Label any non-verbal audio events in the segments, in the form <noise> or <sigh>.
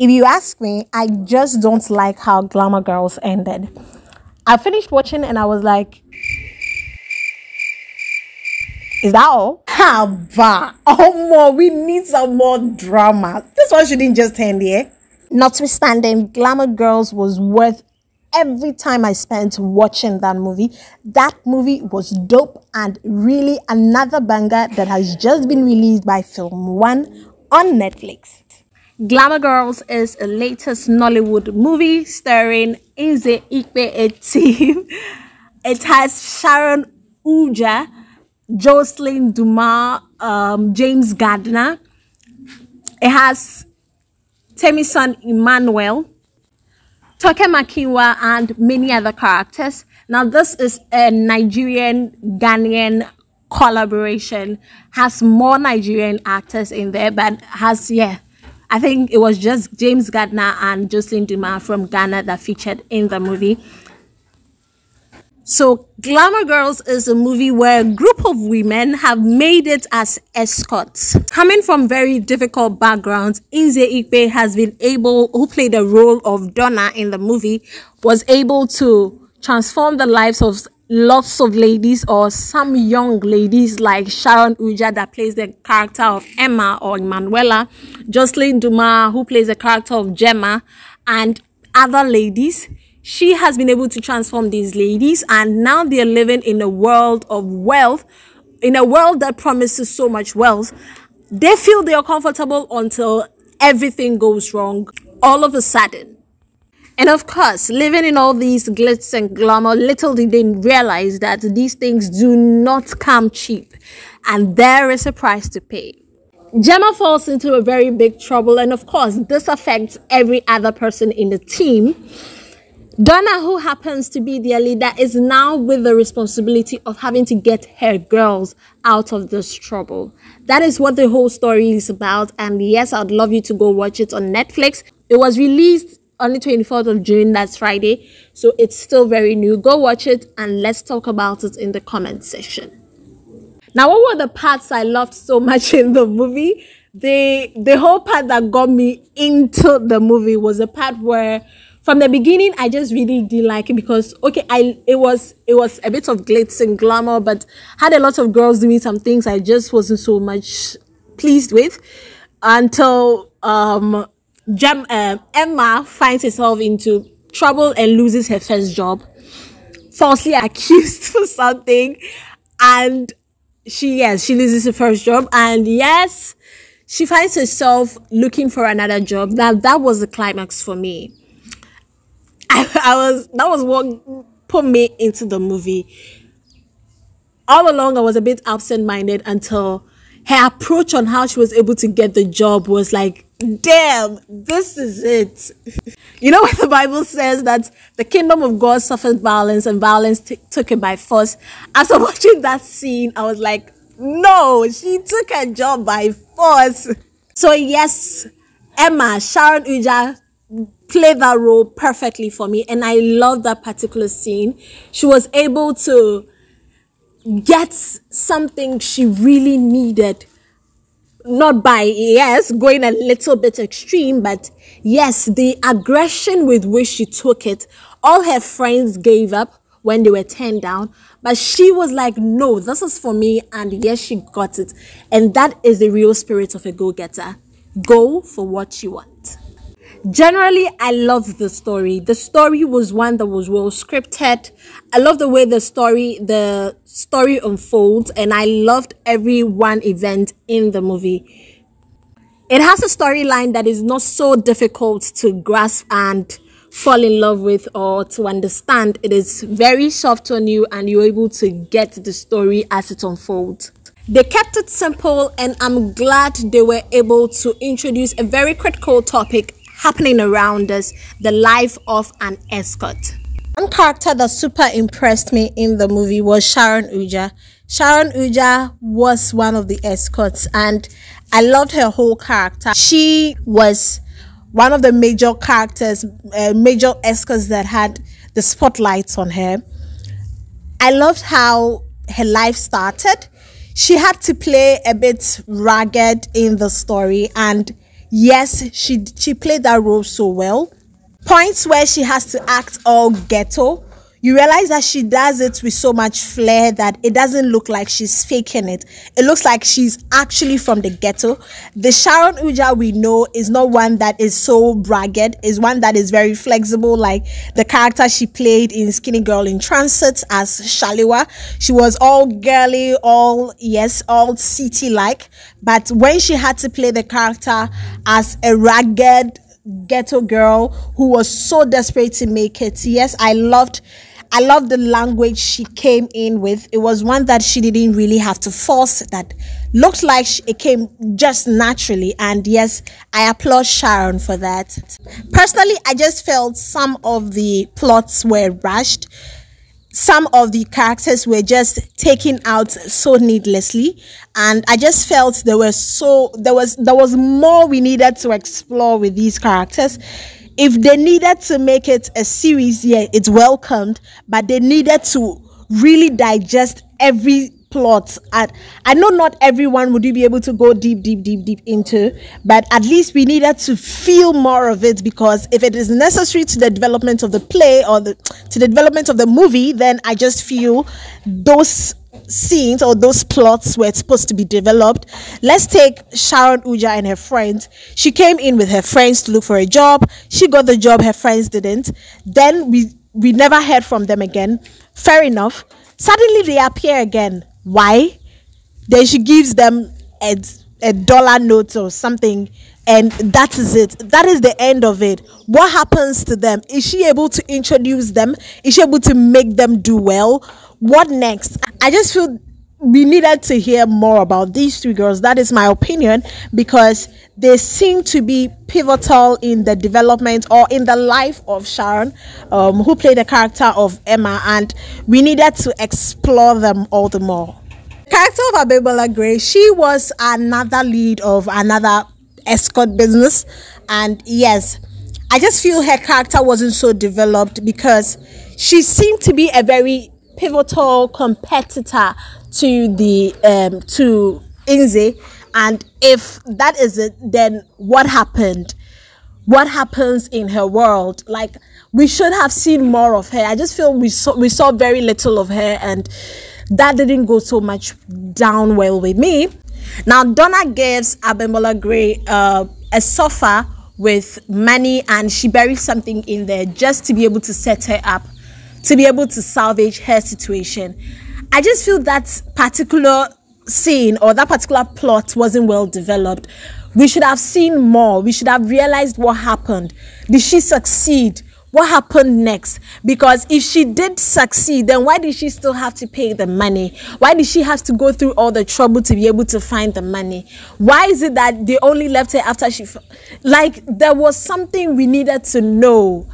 if you ask me, I just don't like how Glamour Girls ended. I finished watching and I was like, is that all? Haba. Oh, more. We need some more drama. This one shouldn't just end here. Notwithstanding, Glamour Girls was worth every time I spent watching that movie. That movie was dope and really another banger that has just been released by Film One on Netflix. Glamour Girls is a latest Nollywood movie starring Nse Ikpe team. <laughs> It has Sharon Ooja, Joselyn Dumas, um, James Gardiner. It has Temison Emmanuel, Toke Makinwa, and many other characters. Now, this is a Nigerian Ghanaian collaboration. Has more Nigerian actors in there, but has yeah. I think it was just James Gardiner and Joselyn Dumas from Ghana that featured in the movie. So, Glamour Girls is a movie where a group of women have made it as escorts. Coming from very difficult backgrounds, Nse Ikpe has been able, who played the role of Donna in the movie, was able to transform the lives of lots of ladies or some young ladies like Sharon Ooja that plays the character of Emma or Manuela, Joselyn Dumas who plays the character of Gemma, and other ladies she has been able to transform these ladies and now they're living in a world of wealth in a world that promises so much wealth. They feel they are comfortable until everything goes wrong. All of a sudden and of course living in all these glitz and glamour little did they realize that these things do not come cheap and there is a price to pay Gemma falls into a very big trouble, and of course, this affects every other person in the team Donna, who happens to be their leader, is now with the responsibility of having to get her girls out of this trouble. That is what the whole story is about. And yes, I'd love you to go watch it on Netflix. It was released on the 24th of June, that's Friday. So it's still very new. Go watch it and let's talk about it in the comment section. Now, what were the parts I loved so <laughs> much in the movie? The, the whole part that got me into the movie was the part where from the beginning i just really didn't like it because okay i it was it was a bit of glitz and glamour but had a lot of girls doing some things i just wasn't so much pleased with until um Gem, uh, emma finds herself into trouble and loses her first job falsely accused <laughs> for something and she yes she loses her first job and yes she finds herself looking for another job that that was the climax for me <laughs> I, I was that was what put me into the movie. All along, I was a bit absent-minded until her approach on how she was able to get the job was like, damn, this is it. <laughs> you know what the Bible says that the kingdom of God suffered violence and violence took it by force. After <laughs> watching that scene, I was like, no, she took her job by force. So yes, Emma, Sharon Ooja played that role perfectly for me and I love that particular scene. She was able to get something she really needed not by yes going a little bit extreme but yes the aggression with which she took it all her friends gave up when they were turned down. But she was like no this is for me and yes she got it. And that is the real spirit of a go-getter. Go for what you want generally i loved the story. The story was one that was well scripted. I love the way the story the story unfolds and i loved every one event in the movie. It has a storyline that is not so difficult to grasp and fall in love with or to understand. It is very soft on you and you're able to get the story as it unfolds. They kept it simple and i'm glad they were able to introduce a very critical topic happening around us, the life of an escort. One character that super impressed me in the movie was Sharon Ooja. Sharon Ooja was one of the escorts and I loved her whole character. She was one of the major characters, uh, major escorts that had the spotlights on her. I loved how her life started. She had to play a bit ragged in the story and yes, she she played that role so well. Points where she has to act all ghetto you realize that she does it with so much flair that it doesn't look like she's faking it. It looks like she's actually from the ghetto. The Sharon Ooja we know is not one that is so ragged, is one that is very flexible, like the character she played in Skinny Girl in Transit as Shaliwa. She was all girly, all, yes, all city like. But when she had to play the character as a ragged, ghetto girl who was so desperate to make it. Yes, I loved I love the language she came in with. It was one that she didn't really have to force, that looked like it came just naturally. And yes, I applaud Sharon for that. Personally, I just felt some of the plots were rushed. Some of the characters were just taken out so needlessly. And I just felt there was so, there was, there was more we needed to explore with these characters if they needed to make it a series, yeah, it's welcomed, but they needed to really digest every plot and i know not everyone would be able to go deep deep deep deep into but at least we needed to feel more of it because if it is necessary to the development of the play or the to the development of the movie then i just feel those scenes or those plots were supposed to be developed. Let's take Sharon Ooja and her friends. She came in with her friends to look for a job. She got the job, her friends didn't. Then we we never heard from them again. Fair enough. Suddenly they appear again. Why? Then she gives them a, a dollar note or something and that is it that is the end of it what happens to them is she able to introduce them is she able to make them do well what next? I just feel we needed to hear more about these two girls. That is my opinion because they seem to be pivotal in the development or in the life of Sharon, um, who played the character of Emma, and we needed to explore them all the more. Character of Abimbola Gray, she was another lead of another escort business, and yes, I just feel her character wasn't so developed because she seemed to be a very pivotal competitor to the um, to Nse. And if that is it, then what happened? What happens in her world? Like we should have seen more of her. I just feel we saw we saw very little of her, and that didn't go so much down well with me. Now Donna gives Abimbola Gray uh, a sofa with money, and she buries something in there just to be able to set her up to be able to salvage her situation. I just feel that particular scene or that particular plot wasn't well developed. We should have seen more. We should have realized what happened. Did she succeed? What happened next? Because if she did succeed, then why did she still have to pay the money? Why did she have to go through all the trouble to be able to find the money? Why is it that they only left her after she, like, there was something we needed to know.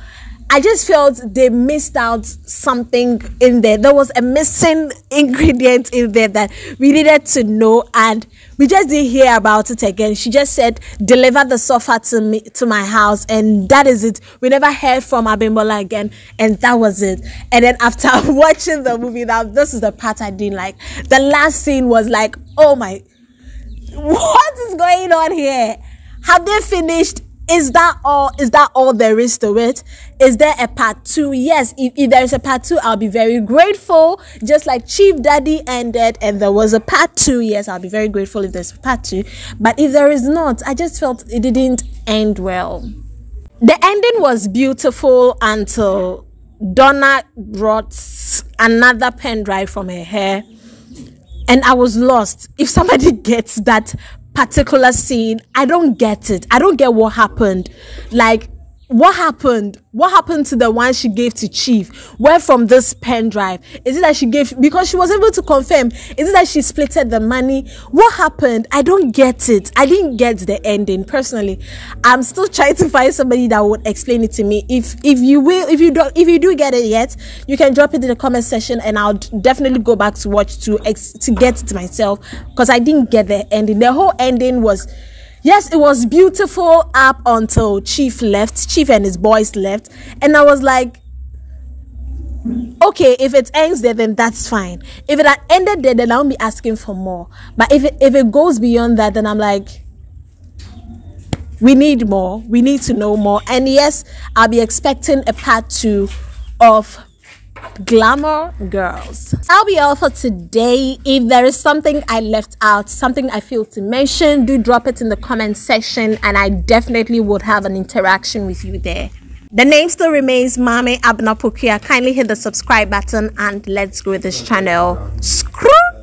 I just felt they missed out something in there. There was a missing <laughs> ingredient in there that we needed to know, and we just didn't hear about it again. She just said, "Deliver the sofa to me to my house," and that is it. We never heard from Abimbola again, and that was it. And then after <laughs> watching the movie, now this is the part I didn't like. The last scene was like, "Oh my, <laughs> what is going on here?" Have they finished is that all is that all there is to it? Is there a part two? Yes if, if there is a part two i'll be very grateful. Just like chief daddy ended and there was a part two yes i'll be very grateful if there's a part two. But if there is not i just felt it didn't end well. The ending was beautiful until donna brought another pen drive from her hair. And I was lost. If somebody <laughs> gets that particular scene, I don't get it. I don't get what happened. Like, what happened? What happened to the one she gave to Chief? Where from this pen drive? Is it that she gave because she was able to confirm? Is it that she splitted the money? What happened? I don't get it. I didn't get the ending personally. I'm still trying to find somebody that would explain it to me. If if you will, if you don't, if you do get it yet, you can drop it in the comment section, and I'll definitely go back to watch to ex- to get it myself because I didn't get the ending. The whole ending was Yes, it was beautiful up until Chief left, Chief and his boys left. And I was like, okay, if it ends there, then that's fine. If it had ended there, then I won't be asking for more. But if it, if it goes beyond that, then I'm like, we need more. We need to know more. And yes, I'll be expecting a part two of glamour girls. I'll be all for today. If there is something i left out something i feel to mention do drop it in the comment section and i definitely would have an interaction with you there. The name still remains Maame Abena Kindly hit the subscribe button and let's grow this channel. Screw